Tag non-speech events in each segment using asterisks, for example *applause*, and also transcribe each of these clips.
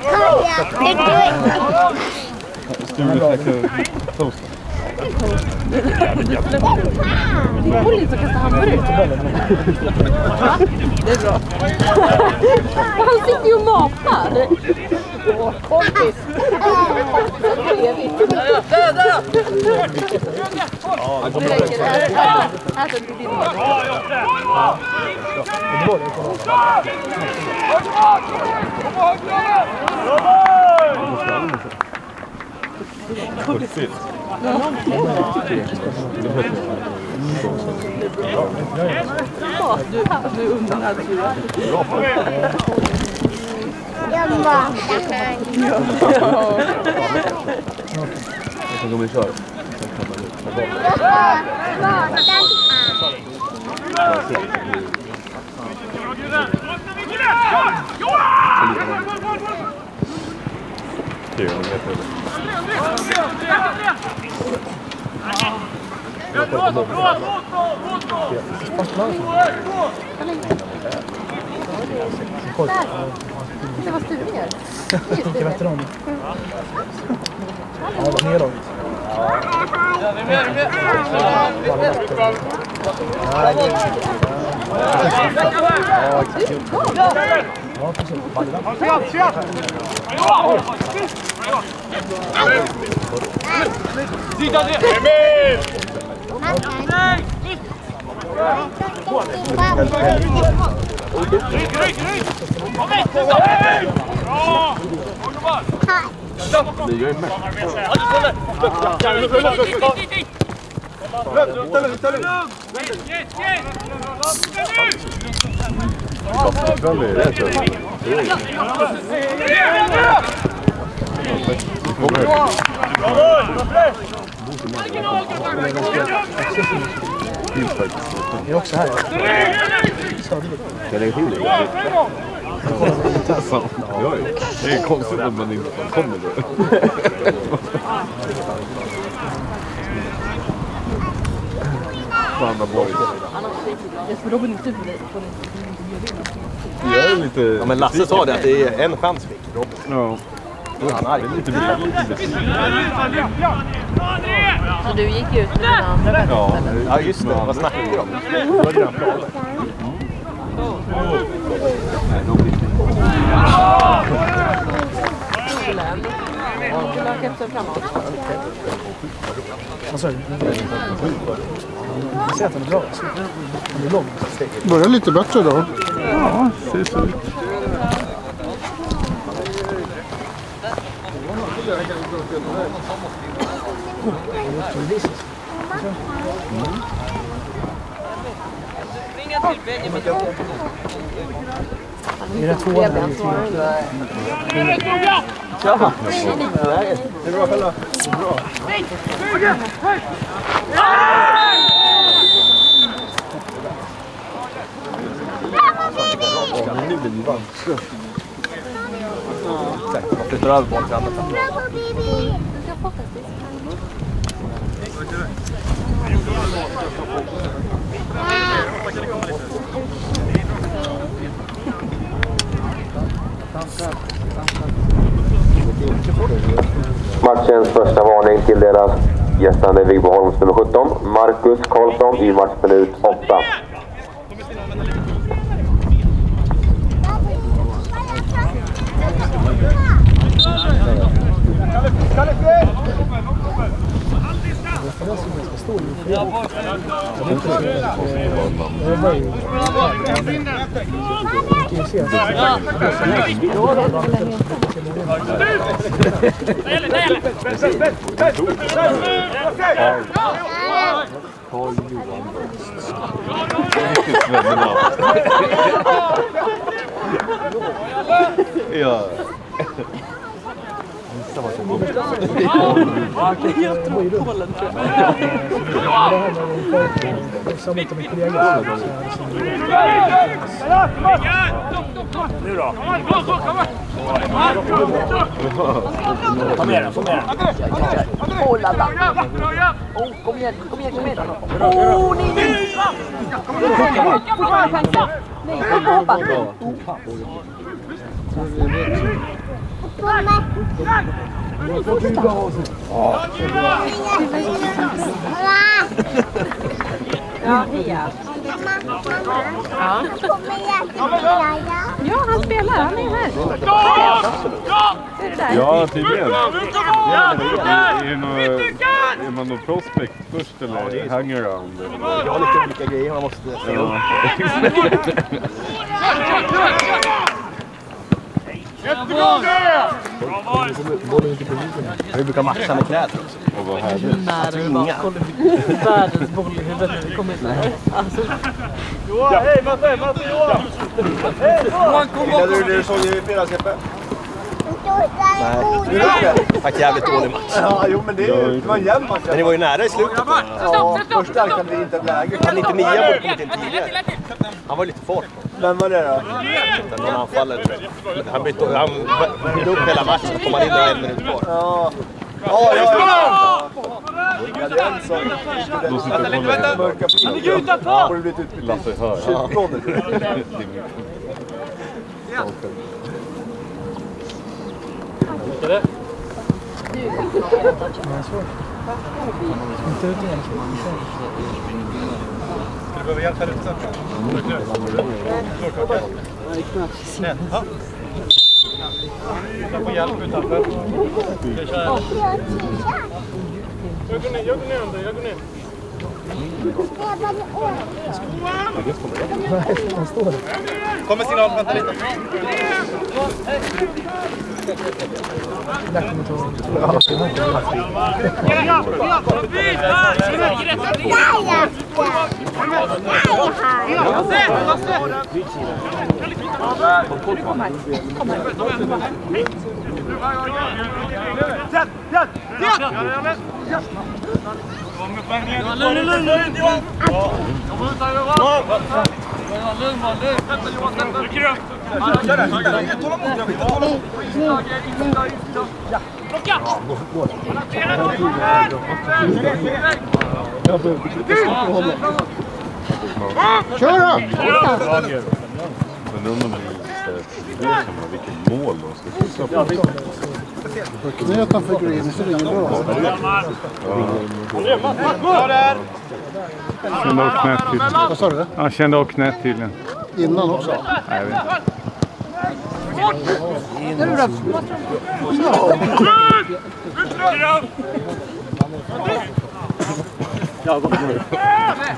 Det är han. Strular som kastar hamburgare. Va? Det är bra. Han sitter ju och matar. Åh, kompis. Så trevligt. Nu räcker det. Här här din mat. Ja, du, du undrar. Jag matar Jag tänker om vi kör. Jag matar här. Kul, jag vet inte. Det var stuvningar. Vilka veteran. Ja, det var neråt. Ja, precis. Det gör ju med. Ikväll är det så. Vi är börja. Finns faktiskt. Jag är också här. Jag lägger till det? Det är konstigt att man inte kommer då. Fan vad boys. Jesper Robin är inte för dig. Jag är lite... Ja, men Lasse sa det att det är en chans fick Robin. Ja. Nu är han arg. Lite. Så du gick ut med dina andra vänner? Ja, Ja, just det. Vad snackar vi om? Du ha kepsen framåt? Vad sa du? Jag ser att den är bra. Den är lång. Börjar lite bättre då. Ja, ser så ut. Är det tvåan eller trean? Det är bra själva. Nu blir det varmt. Exakt, man flyttar över bollen till andra sidan. Matchens första varning tilldelas gästande Vigboholms nummer 17, Marcus Karlsson i matchminut 8. Riktigt svennamn. Ja. Polen tror jag. Jag samarbetar med kollegor. Oh la la! Oh, kom igen, kom igen, kom igen! Oh, nej! Fortfarande chansa! Nej, hoppa, hoppa! Ja, heja. Ja, han spelar. Han är här. Där? Ja, tydligen. Är man då prospect först eller hangaround? Jag har lite olika grejer man måste *laughs* se upp. Vi brukar matcha med kläder också. Och vad härligt. Det bara kollar världens boll i huvudet när vi kommer in. Alltså, Gillade du det du såg i fredags Jeppe? Tack jävligt dålig match. Ja, jo men det, är ju- det var en jämn match. Men det var ju nära i slutet. Ja, första halvlek hade vi inte ett läge. Han 99 borde kommit in tidigare. Han var lite fart. Vem var det då? Någon anfallare tror jag. Han bytte han bytte upp hela matchen så kom han in där en minut kvar. Ja, ja, ja. Ja. Då sitter på fiender. Ja, borde blivit utbytt. Lasse Hör. Är det? Inte ut igen. Ska Du behöva hjälp här ute. Klårkaka? Nej, knappt. Du får hjälp utanför. Jag går ner, jag går ner under, jag går ner. Han står där. Kommer signal, vänta lite. Kom igjen! Där kommer ta. Kör då! Men undrar om det är vilket mål de ska skjuta på. Knät för green så det är bra. Kände av knät till. Vad sa du? Han kände av knät tydligen. Innan också? Nej, jag vet inte.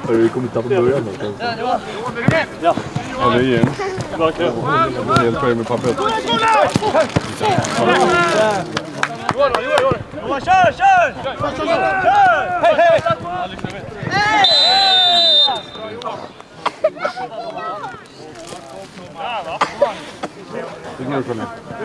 Vi kommer tappa början nu. Ja, det är igen. Hjälper dig med pappret. Det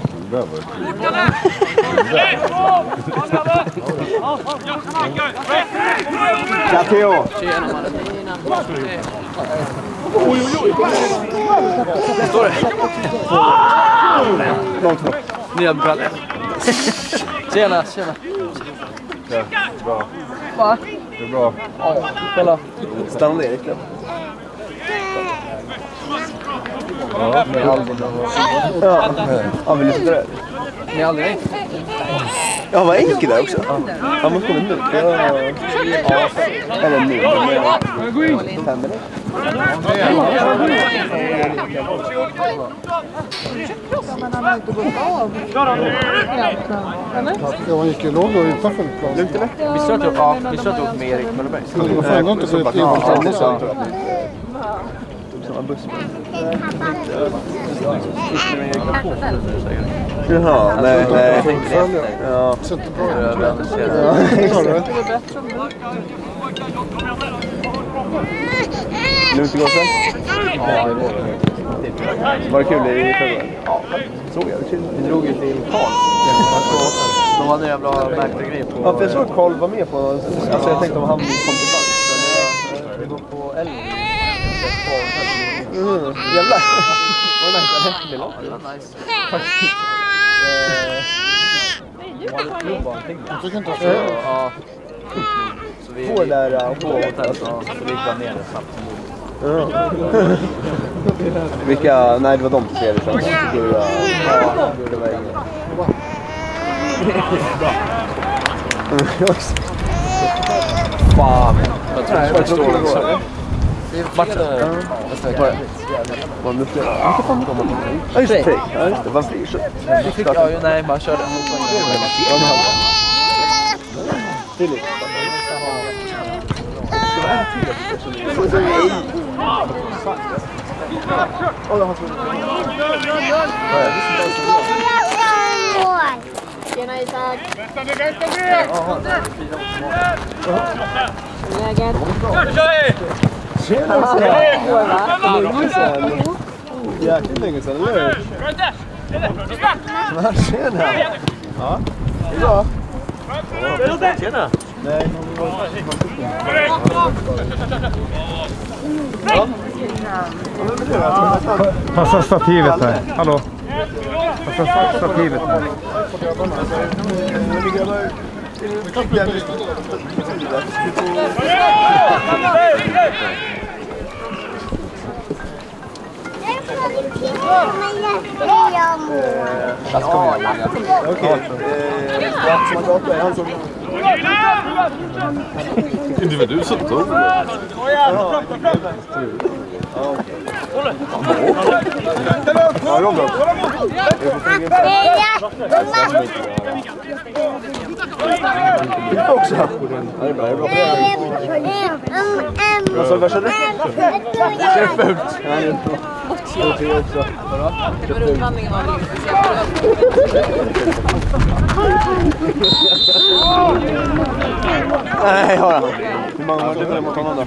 där var. Tja Theo! nya brallor. Tjena, tjena. Ja, bra. Va? Det är bra. Kolla. Stanna Erik då. Ja, med Albin Ja, ja vill du sitta där? Ni har aldrig ringt? Ja, var enkel där också. Han måste komma nu. Ja, ja, eller nu. Ja, han gick ju låg då utanför planen. Upp, ja, vi slöt upp med Erik Möllerberg. Men det var fan ändå inte ett innerstad. Jaha, nej, nej. Ja. Lugnt i gossen? Ja, det var det. Var det kul i förrgår? Ja, såg jag. Vi drog ju till Karl. De hade en jävla märklig grej på... Ja, för jag såg att Karl var med på... Alltså jag tänkte om han kom till bank. Men vi går på Elmo. Mm, jävlar! Var det nice? Eller? Det låter nice. Jag tycker inte att det är Ja. Så vi, på där på hotellet så vi gick bara ner snabbt. Vilka? Nej, det var de tre vi kände. Gurra. Ja, Gurra var ingen. *laughs* Fan. Jag tror det var stor också. Matchen? Var det Vilka fan kom man Ja, just det. Ja, just det. Var fri så. Vi fick, ja, nej, man körde. Filip. Tjena Isak! Vänta nu, vänta nu! Läget? Tjena! Länge sedan. Jäkligt länge sedan, eller hur? Tjena! Ja, det är bra. Tjena! Nej, Passa stativet här. Hallå? Passa stativet här. Okej. Matematik, han som... Det var du som tog också? Det är bra. Det är bra. Vad sa du? Vad känner du? Det fult? Nej, har han. Hur många har du emot honom då?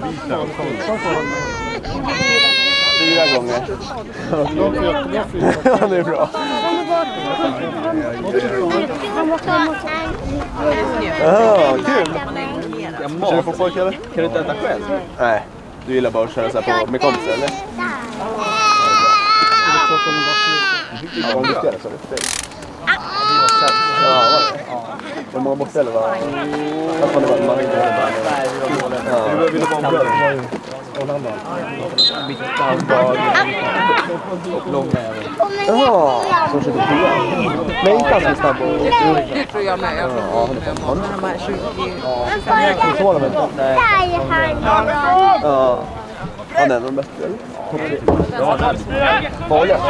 Fyra gånger. *laughs* Ja, det är bra. Ja, kul! Kör du fotboll eller? Kan du inte äta själv? Nej, du gillar bara att köra så här på, med kompisar eller? Ja, du ska det så det Ja, var det? Hur många borta eller vad? Jag tror det var man inte hade bara... Ja. Vill bara bröd? Jaha, som. Men inte alls snabb och... Det tror jag med. Jag Ja, får med de här 20... det får de. Nej. Ja. Han är den bästa eller? Farliga? Men till början.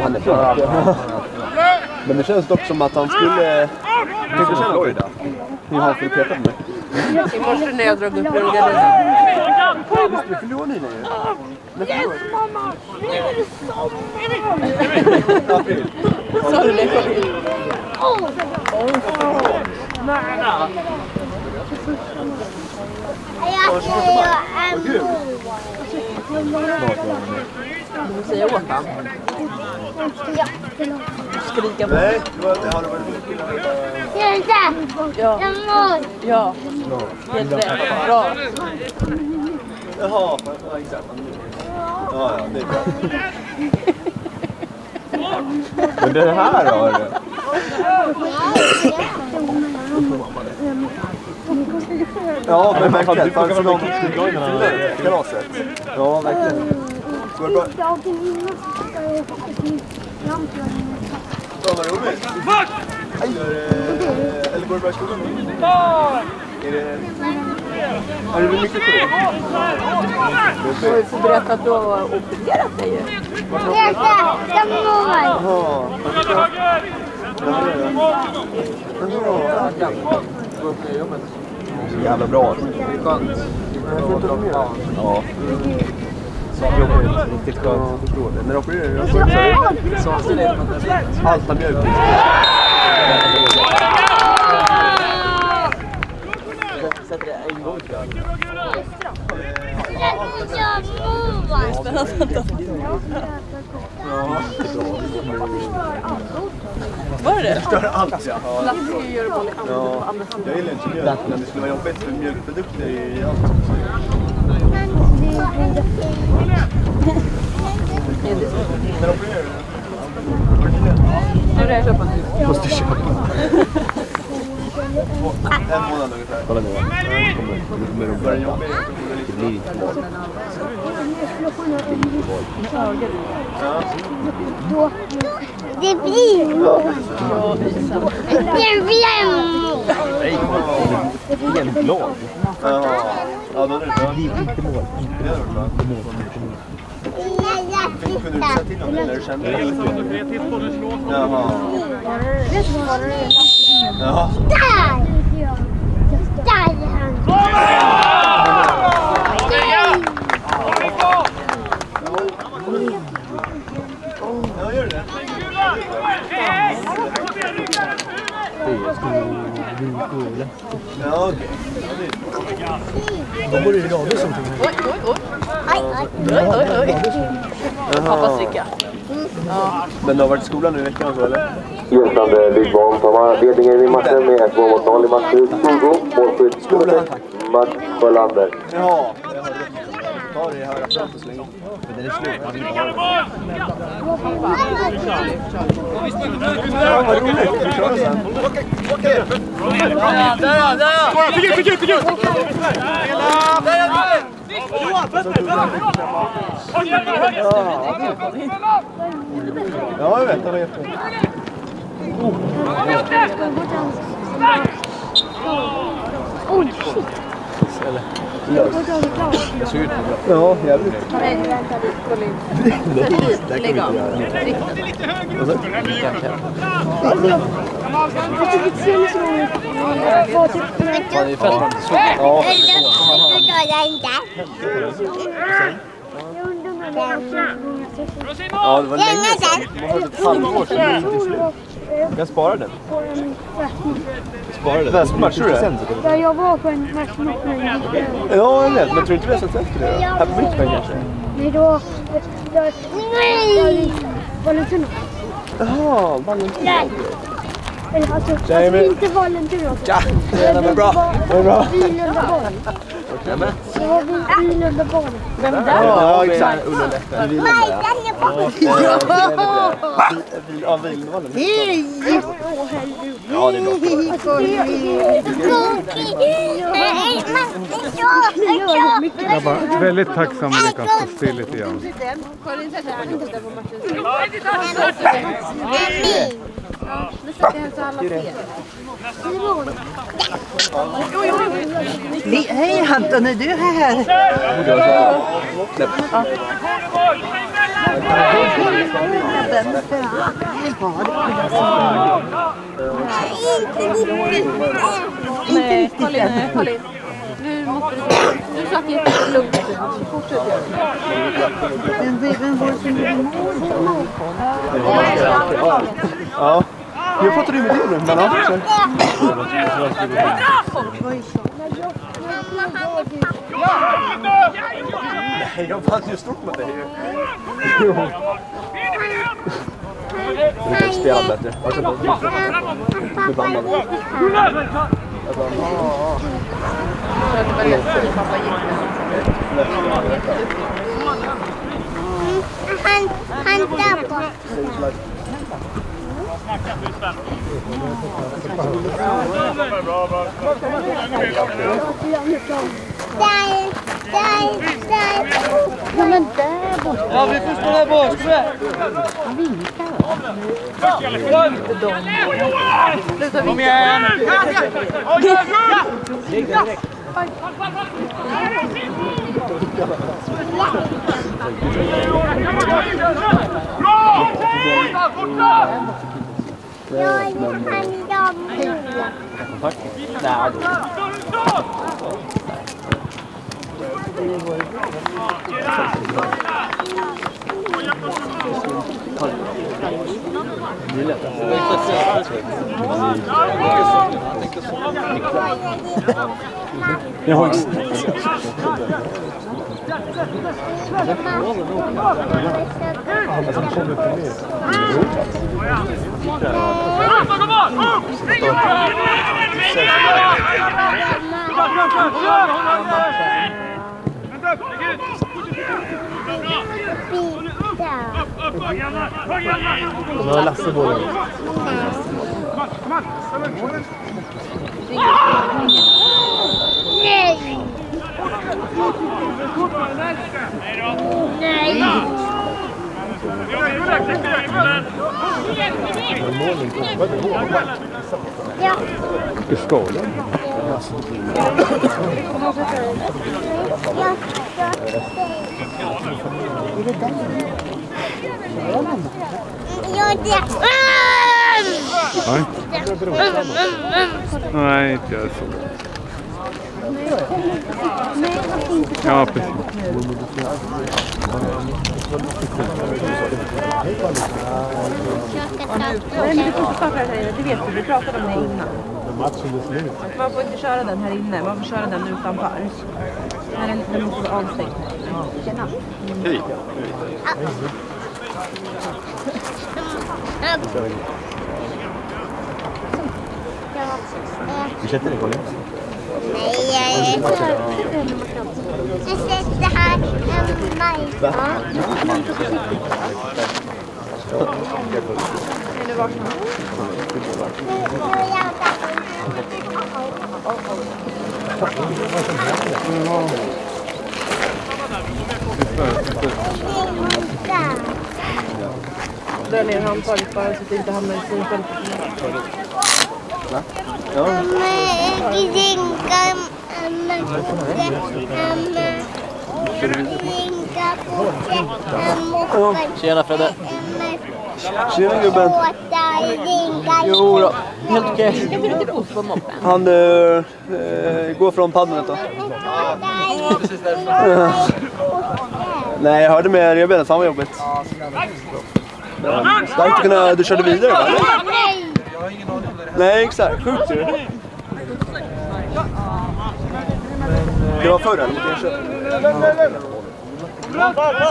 Han är bra. Men det känns dock som att han skulle... Tänk att känna Florida. Hur han skulle peta på mig. I morse när jag drog upp rullgardinen. Vi förlorade ni nu. Yes mamma! April. Sa du det? Vad kul! Du säger åt han. Skrika på. Nej, det var... Varit mycket. Ja. Ja. Helt rätt. Bra. Jaha, ja, exakt. Ja, ja, det är bra. Men det här då? Ja, men verkligen. Fan, så långt kalaset. Ja, verkligen. Går det bra? Ja, vad roligt. Eller går det bara i skolan? Är det... Är det mycket kul? Du får berätta att du har opererat dig ju. Peka! Samuel! Jaha. Så jävla bra. Skönt. Ja. Jobbigt. Riktigt skönt. Förstår det. När Så ser det att halta mjölk. Sätter det en gång. Var det det? Stör allt ja. Lasse ska ju göra både andra Ja. på andra sidan. Jag gillar inte mjölk, men det skulle vara jobbigt för mjölkprodukter i allt. När opererar du? Nu är det jag köpa nu. Måste köpa. *laughs* En månad ungefär. Kolla nu. Det kommer, det kommer de Börjar börja. jobba igen. Det blir inte val. Det blir Det blir Benblad. Ja, ja då är det bra. Det blir inte mål. Det är bra. Kunde du säga till honom när du kände det? Jaha. Ja. Där! Där är han! Ja, okej. De bor i radhus omkring. Oj, oj, oj. Oj, oj. Oj, oj, oj. Pappas dricka. Men du har varit i skolan nu i veckan så eller? Gästande Wigborg tar ledningen i matchen med 1 mål mot 0 i matchminut 20. Målskytt Mats Sjölander. Jaha, jag hörde. Ta det i hörapparat så länge. Men den är slut. Han vill inte ha den. Ja, vad roligt. Vi kör sen. Ja, jag vet. Det var jättebra. Oh shit! Ja, jävligt. Nej, vänta. Kolla in. Lägg av. Den. Jag tycker det ser lite roligt ut. Det är fett man Ja, inte. ja, det var länge sedan. Det var ett halvår sedan Jag kan spara den. Spara den. Västmatch, tror du det? Ja, jag var på en match mot mig. Ja, jag vet. Men tror du inte vi har sett efter det? Här på mittfältet kanske? Nej, då... Nej! Vallentuna. Jaha, alltså, Nej, alltså men- inte Vallentuna. Ja, det är bra. Det är bra. Vilundaborg. Det var Vi- Vilundaborg. Vem där? Ja, exakt. Ja, Vilvallen. Ja, det är bra. Grabbar, väldigt tacksam om ni kan stå still lite grann. Hej Anton, är du här? Nej, Colin, nej, Colin. Nu måste du... Du satt jättelugnt. Fortsätt göra det. Vem, var det som gjorde mål? Ja. Jag fattar ingenting nu, men ja. Så- Nej, jag vann ju stort mot dig ju. Du kan spela bättre. Jag ska bara- Du vann man. Det var ledsen pappa gick. Han, han tappade. Där. Ja, men där borta. Ja, vi får stå där bak. Kom igen. Han vinkar. Kom igen! Jag kan jobba. Jag har inte... Alltså, de kommer inte ner. Upp! Nu har Lasse bollen. Nej! Nej! Ja. I skålen. Nej. Nej, inte jag så. Ja, precis. Nej, men du får inte starta det här. Det vet du. Vi pratade om det innan. Man får inte köra den här inne. Man får köra den utanför. Den, den måste vara avstängd. Tjena. Hej. Vi sätter igång. Nej, jag är Du sätter här en majs. Dra ner handtaget bara så att det inte hamnar i synfältet. Tjena Fredde. Tjena gubben. Jo då. Helt okej. Han uh, går från paddeln då. Nej, jag hörde med revbenet. Fan vad jobbigt. Ska inte kunna... Du körde vidare va? Nej, exakt. Sjukt ju. Det var förr eller? Kanske. Hur går det?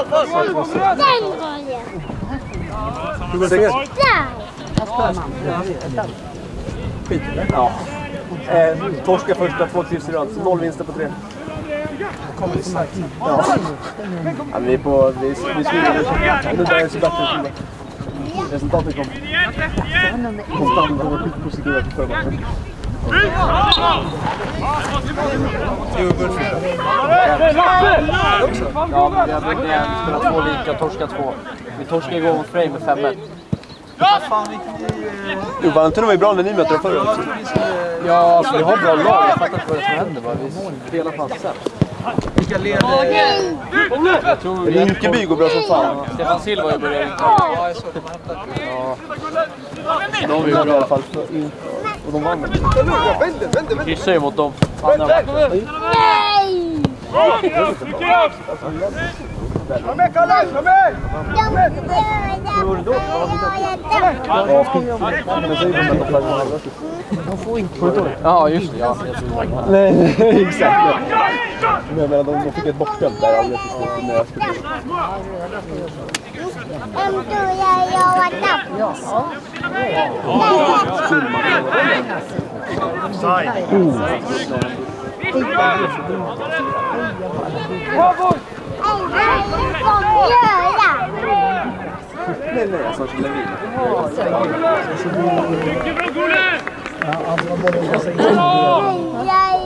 Skit. Ja. Eh, torska första, två kryss i rad. Noll vinster på tre. Ja. Eh, ja vi är på... Vi, vi skriver. Nu börjar det se bättre ut. Resultatet kom. Konstant. De var skitpositiva till förra matchen. Ja, men vi har brutit igen. Spelat två lika, torskat två. Vi torskade igår mot Frame med 5-1. Jo, Vallentuna var ju bra när ni mötte dem förra också. Ja, alltså vi har bra lag. Jag fattar inte vad det är som händer. Bara. Vi spelar fan sämst. Vilka leder? Jag. Rinkeby går bra som fan. Stefan Silva börjar inte. Ja, De är bra i alla fall. Och de vann. kryssar ju mot dem. Andra matchen. Nej! Kom med Kalle! Kom med! Ja, just det. Ja, jag tror det. Nej, nej, exakt. Men jag menar, de, de fick ett bortdömt där alldeles för snabbt när jag skulle... Vem tror jag jag var göra. Nej, nej, alltså Levin. Nej, jag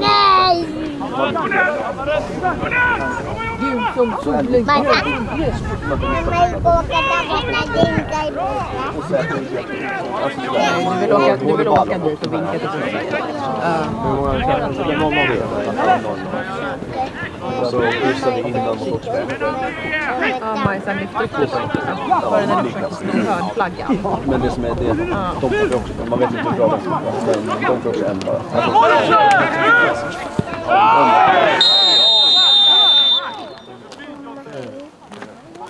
Nej! Gud som solen. Bara. Men åka där borta, dinka i båten. Du vill åka, du vill åka dit och vinka till Hur många kan av er? Så kryssade vi innan mot Oxberg. Ja, Majsan lyfter upp det. Var det när du försökte sno hörnflaggan? Men det som är det, de får ju också, man vet inte hur bra de är, men de får också ändra. Alltså,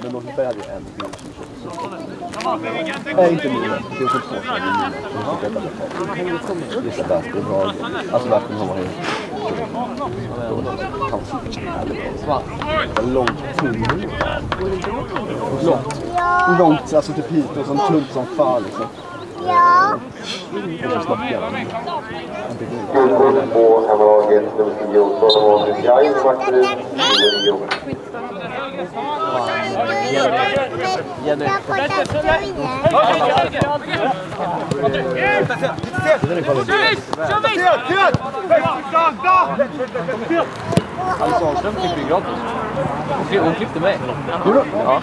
men de bär ju en bil som köper Nej, inte mina. Det är också två som är mina. De fick äta med. Det är Sebastian och Brage. Alltså verkligen har man bra. Långt tung Långt. Långt, alltså typ hit och som tunt som fan liksom. ja. Kurs på hemmalaget nummer 10, Solomon Jai, match 9. Jag får ta. Alice Ahlström klippte ju gratis. Hon klipp- Hon klippte mig.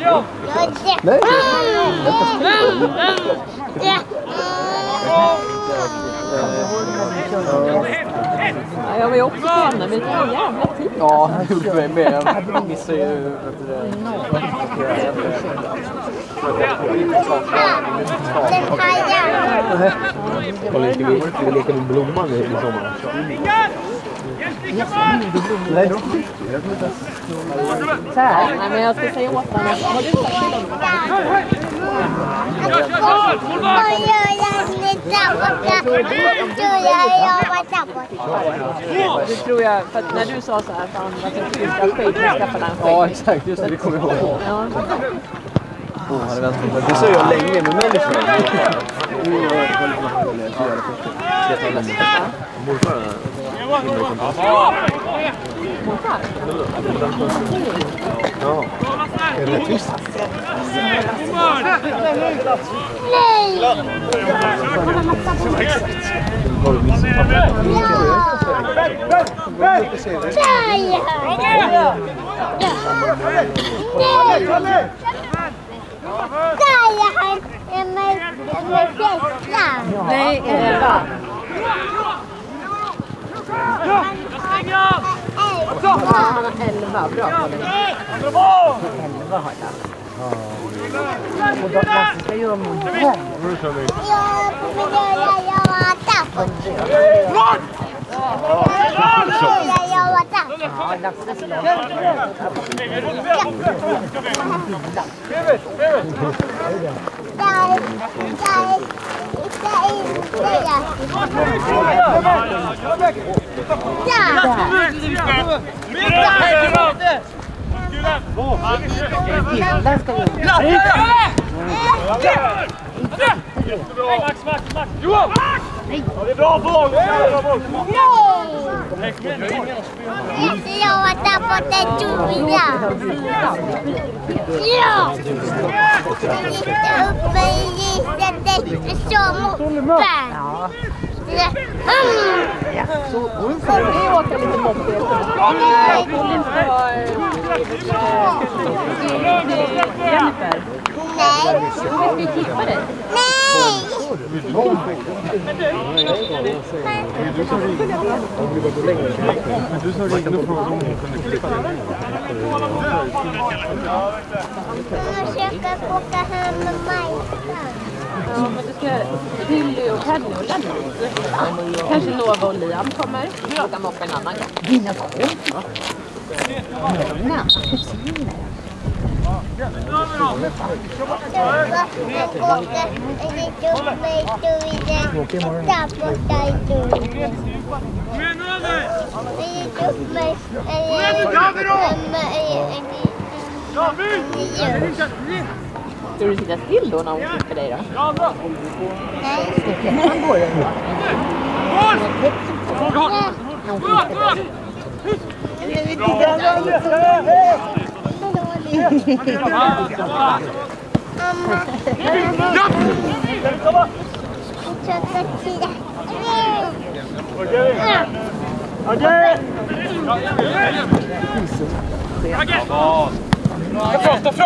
Ja. Nej. Jag var ju också på henne, men det tar en jävla. Ja, det gjorde mig med. Jag missade ju... hajar. Kolla, ska vi, leka med blomman i sommar? Så här. Nej, men jag ska säga åt henne. Har du sagt till honom? Jag. Det tror jag, för när du sa så här, fan vad tycker du ska skit, vi skaffade en Ja, exakt. Just det, det kommer jag ihåg. Ja. Oh, han är vänster. Det säger jag länge med människor. Så? Morfar Morfar? Ja. Är det rättvist? Nej! Ja! Där! Nej! Där är han med, med. Nej, Eva. Han har elva. Bra på. Elva har jag. Och då, ska göra mun. Jag kommer göra jag var där Jag jag var där. Ja, Lasse slår. Där, där, där inte jag. Där! Där ska vi göra. Nej! Jag var där borta i Julia. Ja! Jag gick uppe i riset så moppen. Ska vi åka lite moppe efter? Nej, Colin ska... Jennifer. Nej! Vi ju klippa dig. Nej! Du som ringde och frågade om hon kunde klippa dig. Jag försöker åka hem Majsan. Ja, men du ska... Tilly och Penny och Lenny. Kanske Nova och Liam kommer. Åka moppe en annan gång. Dina kompisar? Mina kusiner. Jag åker lite upp med Julia. Där borta i Julia. Jag gick upp med... Ska du sitta still då när hon klipper dig då? Nej. Han går den då. köttet till det.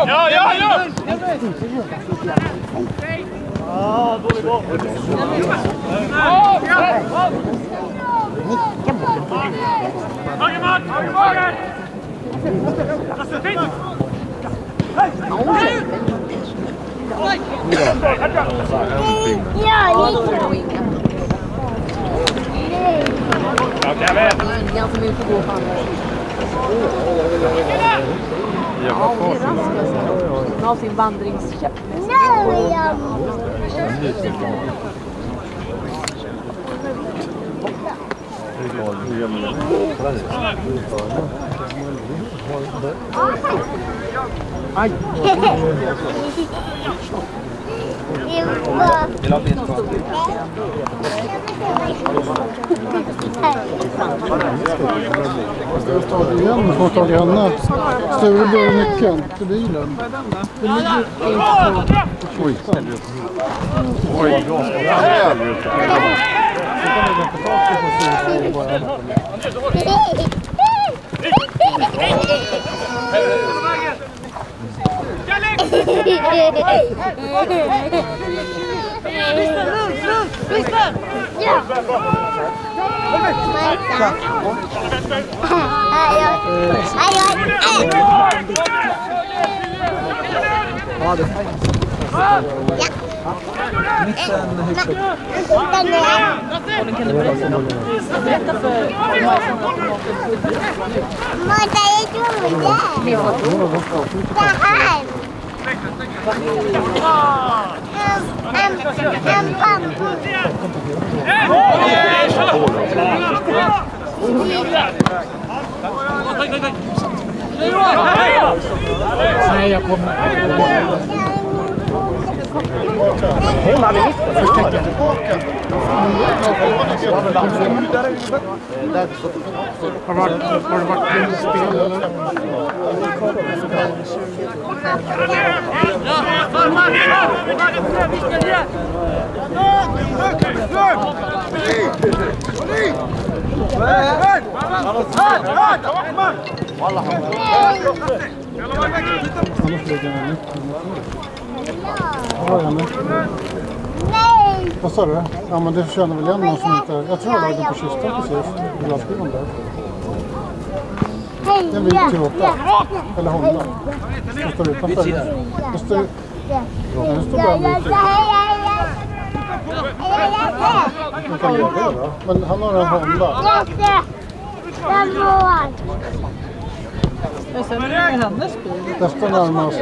Ja, ja, ja! Högerman! Höger! Lasse, fint! Ja, Nej. Jag vet. Ingen som är går på andra Jävla fart. Han har sin vandringskäpp. Nu vill jag Aj! Vill ha bild på? Ska jag ta det igen och få tag i henne? Sture bör nyckeln till bilen. Oj. Oj. Ja, det Mitten högst upp. Colin, kan du berätta, berätta för Marta Marta, jag tror det. Det här. En, en, en bambu. Nej, jag kommer. Har är nyckeln? Nej! Vad sa du? Ja men det känner väl igen någon som inte... Jag tror jag lagde den på kistan precis. I lastbilen där. Det är en vit Toyota. Eller Honda. Den står utanför. Det står... Ja, det står bara en vit. Man kan göra det då. Men han har en Honda. Sen är det hennes bil. Nästa närmast.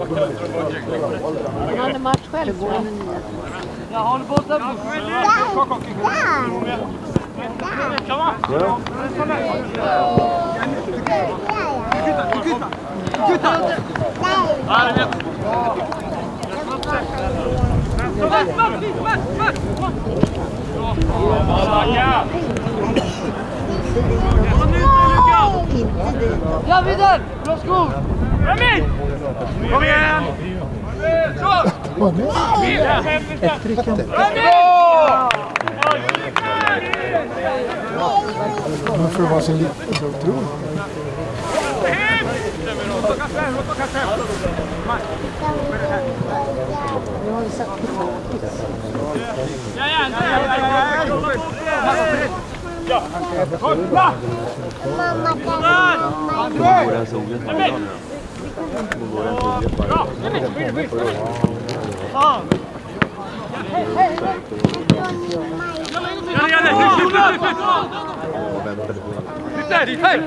Han hade match själv. så han är nia. Jag håller på att ta Ja, vidare! Bra skor! Emil! Kom igen! Så! Ett trick. Bra! Men för att vara sin liten så otroligt. Ja, ja, ja, ja, ja. Mamma kan mamma. Emil! Ja. Ja, ja, ja, flytt, flytt, flytt, flytt! Flytt där, dit, här!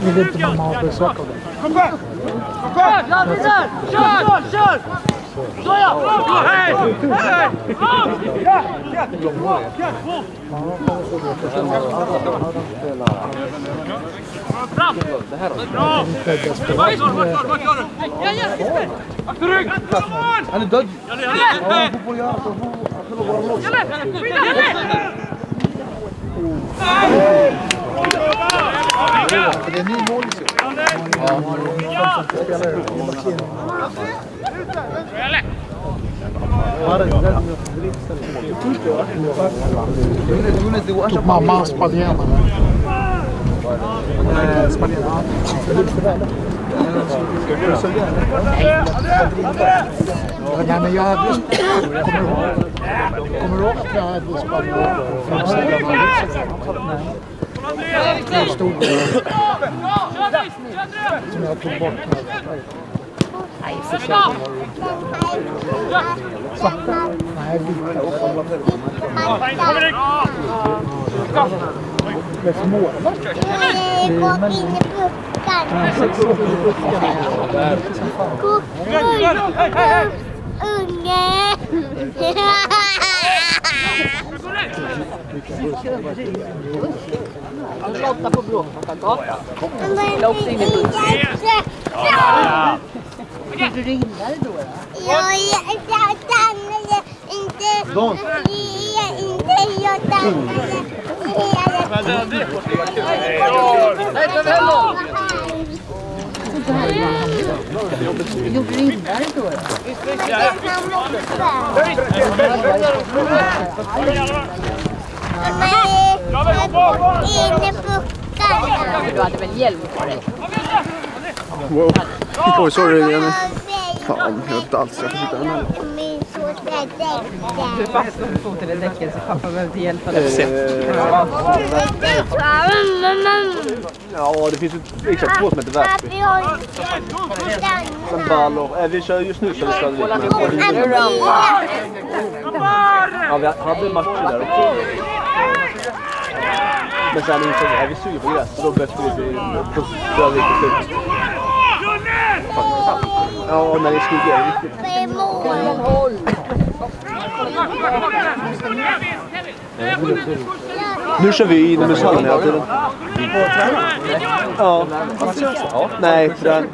Vill inte mamma ha besök? Kör, kör! Såja! Hej! Hej! Fram! Bra! Akterrygg! Han är död. Jalle! Det är ny målis ju. Tog mamma spaljéerna. Eh, Spaljéerna. Nej, men jag hade... Kommer du ihåg? Kommer du ihåg att jag hade spaljéer på framsidan av huset? Nej. Det som jag tog bort. Svarta? Nej, vita. Med små. Det går in i puckan. Unge! *laughs* Lotta på Bråkmatta gata. Men också inne i Ja, Vill du ringa då? jag jag stannade inte. Jag inte jag stannade. Vill du ringa då? Inne i puckan. Du hade väl hjälm på dig? Wow. Oj, sorry Jenny. Fan, jag vet inte alls. Jag får sitta här med. Du fastnade på foten i däcken så pappa behövde hjälpa dig. Ja, det finns ju exakt två som heter Väsby. Sen stannar. Ball och... Eh, vi kör just nu kör vi en bil. ja, vi hade matcher där också. Men sen insåg vi att vi suger på gräs. Så då bytte vi på Södervik till slut. Ja, när det är skugga är det viktigt. Pappa är mål. Nu kör vi inomhushallen hela tiden. Ja. Nej, trän...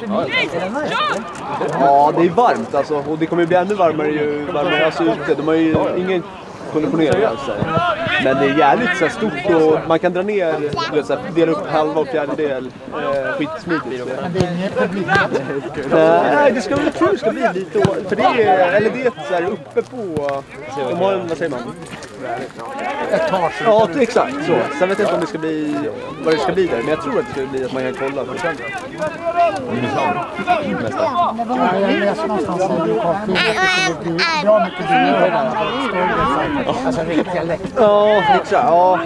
Ja, det är varmt alltså. Och det kommer ju bli ännu varmare ju varmare alltså ute. De har ju ingen konditionering alls här. Men det är jävligt så stort och man kan dra ner, så här, dela upp halva och fjärdedel eh, skitsmidigt. Men det är inget publik. Nej, det ska väl det ska bli lite å- För det är, eller det är så här uppe på, vad säger man? Etage. Ja, exakt så. Sen vet jag inte om det ska bli, vad det ska bli där, men jag tror att det ska bli att man kan kolla på det. Ja, jag läste någonstans att det var det blir bra mycket dyrare där. Alltså riktiga läktare. Ja, exakt. Ja.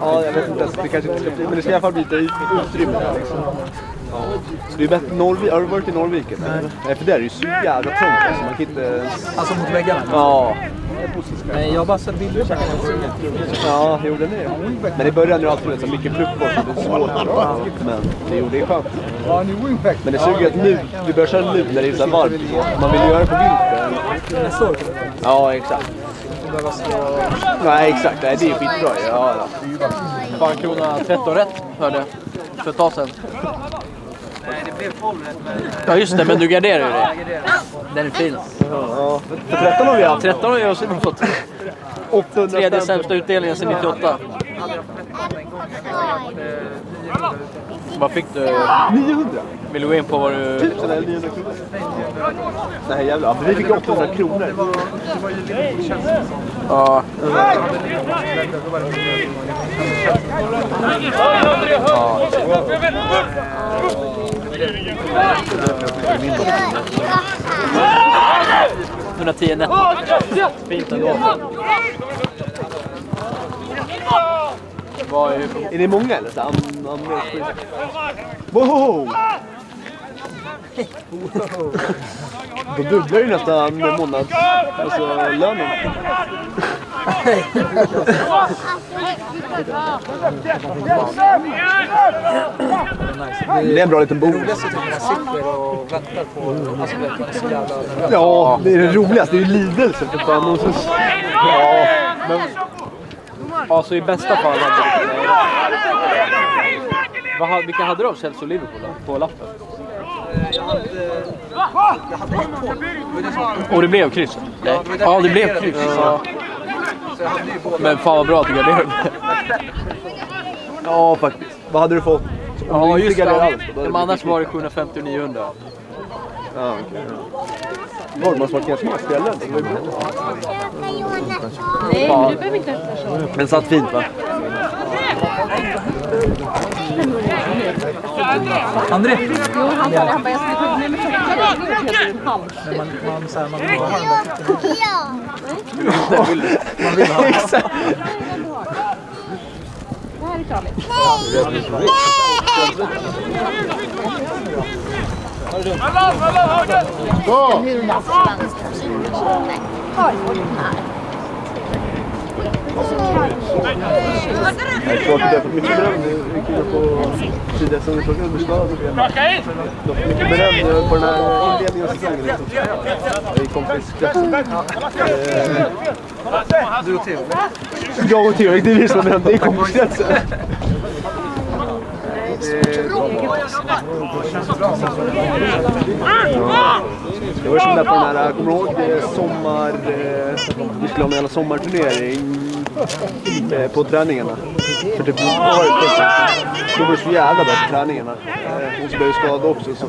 ja, jag vet inte. Det kanske inte ska bli, men det ska i alla fall bli lite ut- utrymme liksom. Så det är bättre, Norrvik, har du varit i Norrviken? eller? Nej, för där är det ju så jävla trångt alltså. Man kan inte... Alltså mot väggarna. Ja. Nej, jag har bara sett bilder inte se. Ja, jo den är Men i början är det alltid så mycket frukost och det är svårt. Men det, jo, det är skönt. Men det suger att nu, vi börjar köra nu när det är så varmt. Man vill göra det på vintern. Ja, exakt. Nej, exakt. Nej, det är skitbra. Ja, ja. Fan krona 13 rätt hörde jag. För ett tag sedan. Ja just det, men du garderar ju det. Den är fin. ja. För 13 har vi haft. 13 har jag fått. 800 Tredje sämsta utdelningen sedan 98. Vad fick du? 900? Vill du gå in på vad du... Tusen eller 900 kronor. Nej jävlar, vi fick 800 kronor. Ja. Ja. 110 netto. Fint ändå. Vad är... Är det många eller? Så här, wow! Då dubblar ju nästan månads, alltså lönen. Det är en bra liten bok. roligaste tycker jag man sitter och väntar på... Alltså vet man är så jävla nervös. Ja, det är det roligaste. Det är ju lidelsen för fan. Ja, men... Alltså i bästa fall hade... Vad, hade- vilka hade du av Chelsea och Liverpool då, på lappen? Och det blev kryss? Nej. Ja, det blev kryss. Ja. Men fan vad bra att du garderade. Ja, faktiskt. Vad hade du fått? Ja, just det. hade Men det annars var det 750 och 900. Ja, okej. Ställen. Det var ju bra. Nej, Fan. du behöver inte hämta så. Men satt fint va? André! Jo, han sa det. Han bara, jag skulle ta med mig klockan. Man, man, så här, man vill ha den där titeln. Ja. Man vill ha den. Det här är klarligt. Hur många svenskar Oj, nej. Jag tror att det är för mycket beröm. Det är kul på tidigare som vi plockade underslag. Mycket beröm på den här inledningen av säsongen. I kompiskretsen. Du och Theo. Jag och Theo, det är vi som har berömt. Är i kompiskretsen. Det var som där på den här, kommer du ihåg eh, sommar... eh, Vi skulle ha en jävla sommarturnering eh, på träningarna. För typ, var det- då var det så jävla bra på träningarna. Eh, Hon blev ju skadad också. Så.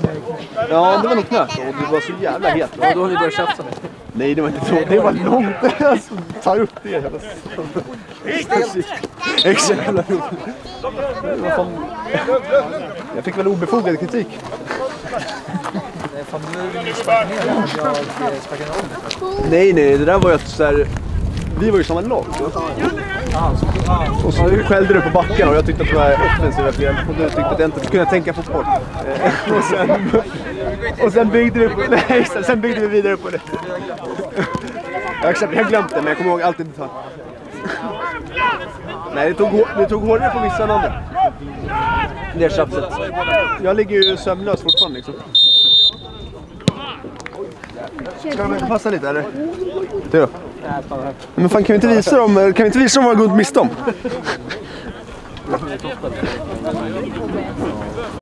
Ja, det var nog knät då. och Du var så jävla het. Ja, då har ni börjat tjafsa. Nej, det var inte så. Det var långt. *laughs* Alltså, ta upp det. Exakt. jävla roligt. Jag fick väl obefogad kritik. Nej, Nej, det där var ju att så här, vi var ju samma lag. Så. Och så skällde du på backen och jag tyckte att det var offensiva fel. Och du tyckte att jag inte kunde tänka fotboll. Eh, och sen, och sen byggde vi på, nej, sen byggde vi vidare på det. Jag har glömt det, men jag kommer ihåg allt i detalj. Nej, det tog, det tog hårdare på vissa än andra. Det tjafset. Jag ligger ju sömnlös fortfarande liksom. Ska de passa lite eller? Du då? Men fan kan vi inte visa dem, kan vi inte visa dem vad vi har gått miste om?